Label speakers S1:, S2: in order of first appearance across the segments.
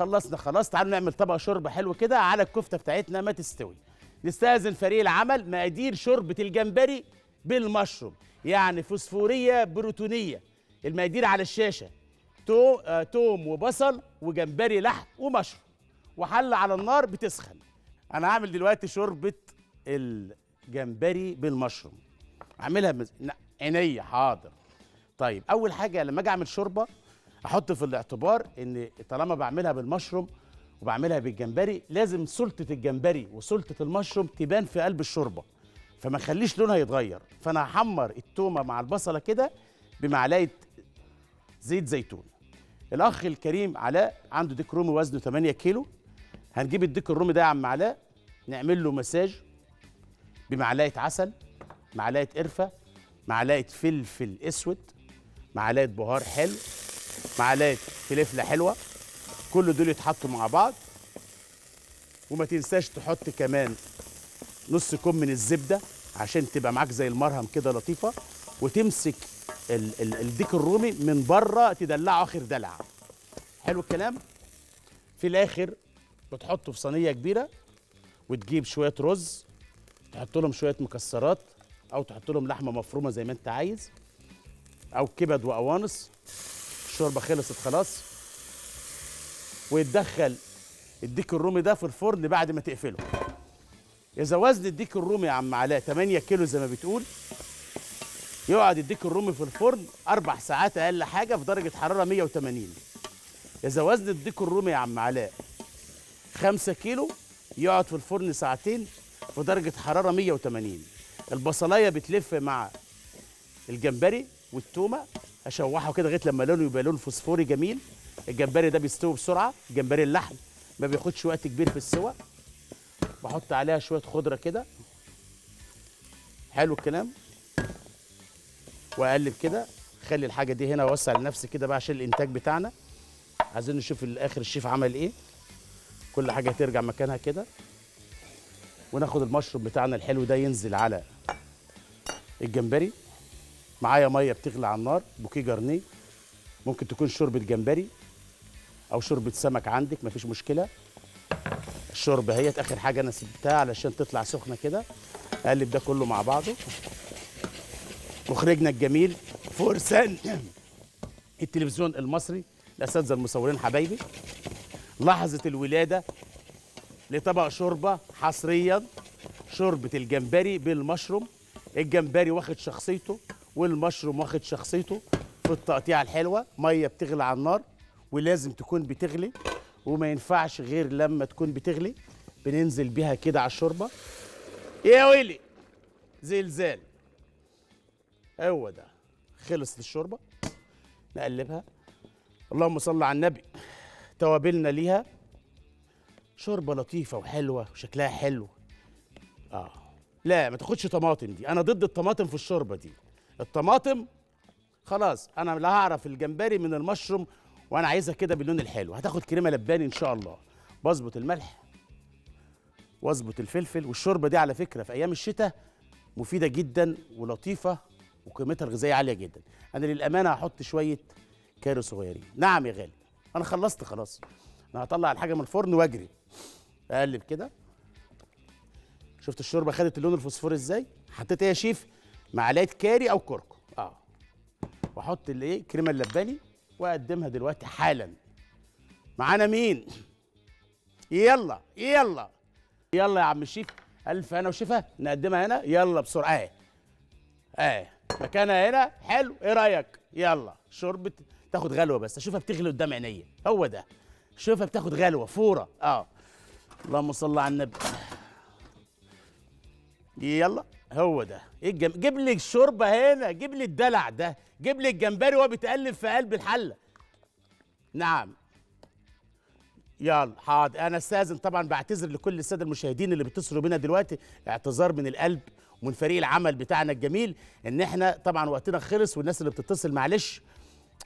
S1: خلصنا خلاص تعالوا نعمل طبق شوربة حلو كده على الكفتة بتاعتنا ما تستوي. نستأذن فريق العمل مقادير شوربة الجمبري بالمشروم يعني فوسفورية بروتونية. المقادير على الشاشة تو... آه... توم وبصل وجمبري لحم ومشروم. وحله على النار بتسخن. أنا هعمل دلوقتي شوربة الجمبري بالمشروم. اعملها عينيا حاضر. طيب أول حاجة لما أجي أعمل شوربة أحط في الاعتبار إن طالما بعملها بالمشروم وبعملها بالجمبري لازم سلطة الجمبري وسلطة المشروم تبان في قلب الشوربة فما نخليش لونها يتغير. فأنا هحمر التومة مع البصلة كده بمعلقة زيت زيتون. الأخ الكريم علاء عنده ديك رومي وزنه 8 كيلو. هنجيب الديك الرومي ده يا عم علاء نعمل له مساج بمعلقة عسل معلقة قرفة معلقة فلفل أسود معلقة بهار حلو. معلقة فلفلة حلوة. كل دول يتحطوا مع بعض. وما تنساش تحط كمان نص كوب من الزبدة عشان تبقى معاك زي المرهم كده لطيفة. وتمسك ال ال الديك الرومي من بره تدلعه آخر دلع حلو الكلام؟ في الآخر بتحطه في صينية كبيرة وتجيب شوية رز تحط لهم شوية مكسرات أو تحط لهم لحمة مفرومة زي ما أنت عايز أو كبد وقوانص الشوربه خلصت خلاص. ويتدخل الديك الرومي ده في الفرن بعد ما تقفله. اذا وزن الديك الرومي يا عم علاء 8 كيلو زي ما بتقول. يقعد الديك الرومي في الفرن أربع ساعات أقل حاجة في درجة حرارة 180 اذا وزن الديك الرومي يا عم علاء 5 كيلو يقعد في الفرن ساعتين في درجة حرارة 180 البصلاية بتلف مع الجمبري والتومة أشوحه كده لغاية لما لونه يبقى لون فوسفوري جميل. الجمبري ده بيستوي بسرعة. جمبري اللحم ما بياخدش وقت كبير في السوى بحط عليها شوية خضرة كده. حلو الكلام. وأقلب كده. خلي الحاجة دي هنا وأوسع لنفسي كده بقى عشان الإنتاج بتاعنا. عايزين نشوف الآخر الشيف عمل إيه. كل حاجة ترجع مكانها كده. وناخد المشروب بتاعنا الحلو ده ينزل على الجمبري. معايا مية بتغلي على النار بوكيه جرنيه ممكن تكون شوربة جمبري أو شوربة سمك عندك مفيش مشكلة. الشوربة اهيت آخر حاجة أنا سبتها علشان تطلع سخنة كده. أقلب ده كله مع بعضه. مخرجنا الجميل فرسان التلفزيون المصري الأساتذة المصورين حبايبي. لحظة الولادة لطبق شوربة حصريا. شوربة الجمبري بالمشروم. الجمبري واخد شخصيته. والمشروم واخد شخصيته في التقطيعه الحلوة. مية بتغلي على النار ولازم تكون بتغلي وما ينفعش غير لما تكون بتغلي بننزل بيها كده على الشوربة. يا ويلي زلزال. هو ده. خلصت الشوربة. نقلبها. اللهم صل على النبي. توابلنا ليها. شوربة لطيفة وحلوة وشكلها حلو. آه. لا ما تاخدش طماطم دي. أنا ضد الطماطم في الشوربة دي. الطماطم خلاص أنا لا هعرف الجمبري من المشروم وأنا عايزها كده باللون الحلو. هتاخد كريمة لباني إن شاء الله. بظبط الملح واظبط الفلفل والشوربة دي على فكرة في أيام الشتاء مفيدة جدا ولطيفة وقيمتها الغذائية عالية جدا. أنا للأمانة هحط شوية كارو صغيرين. نعم يا غالي. أنا خلصت خلاص. أنا هطلع الحاجة من الفرن وأجري. أقلب كده. شفت الشوربة خدت اللون الفوسفوري إزاي؟ حطيت إيه يا شيف؟ معلقه كاري أو كركم. آه. وأحط الإيه؟ كريمة اللباني وأقدمها دلوقتي حالا. معانا مين؟ يلا يلا. يلا يا عم الشيف ألف هنا وشفا. نقدمها هنا. يلا بسرعة أهي. أهي. مكانها هنا. حلو. إيه رأيك؟ يلا. شوربة. تاخد غلوة بس. أشوفها بتغلي قدام عينيا. هو ده. شوفها بتاخد غلوة. فورة. آه. اللهم صل على النبي. يلا. هو ده. إيه الجم... جيب لي الشوربة هنا جيب لي الدلع ده جيب لي الجمبري وهو بيتقلب في قلب الحلة. نعم. يلا حاضر. أنا أستاذن طبعا بعتذر لكل السادة المشاهدين اللي بيتصلوا بينا دلوقتي. اعتذار من القلب ومن فريق العمل بتاعنا الجميل. إن إحنا طبعا وقتنا خلص والناس اللي بتتصل معلش.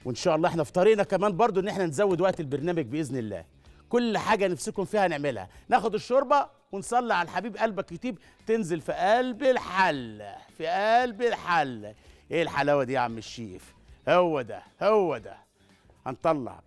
S1: وإن شاء الله إحنا في طريقنا كمان برضو إن إحنا نزود وقت البرنامج بإذن الله. كل حاجة نفسكم فيها نعملها. ناخد الشوربة. ونصلي على الحبيب قلبك يطيب تنزل في قلب الحل في قلب الحل. إيه الحلاوة دي يا عم الشيف؟ هو ده هو ده. هنطلع.